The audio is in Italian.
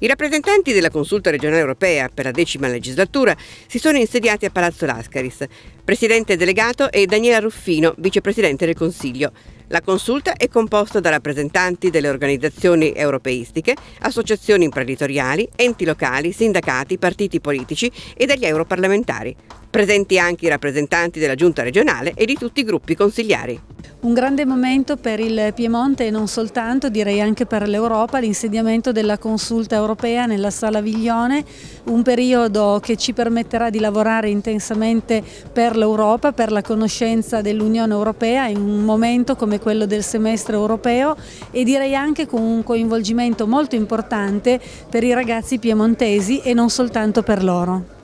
I rappresentanti della Consulta regionale europea per la decima legislatura si sono insediati a Palazzo Lascaris. Presidente delegato è Daniela Ruffino, vicepresidente del Consiglio. La consulta è composta da rappresentanti delle organizzazioni europeistiche, associazioni imprenditoriali, enti locali, sindacati, partiti politici e dagli europarlamentari. Presenti anche i rappresentanti della giunta regionale e di tutti i gruppi consigliari. Un grande momento per il Piemonte e non soltanto, direi anche per l'Europa, l'insediamento della consulta europea nella Sala Viglione, un periodo che ci permetterà di lavorare intensamente per l'Europa, per la conoscenza dell'Unione Europea in un momento come quello del semestre europeo e direi anche con un coinvolgimento molto importante per i ragazzi piemontesi e non soltanto per loro.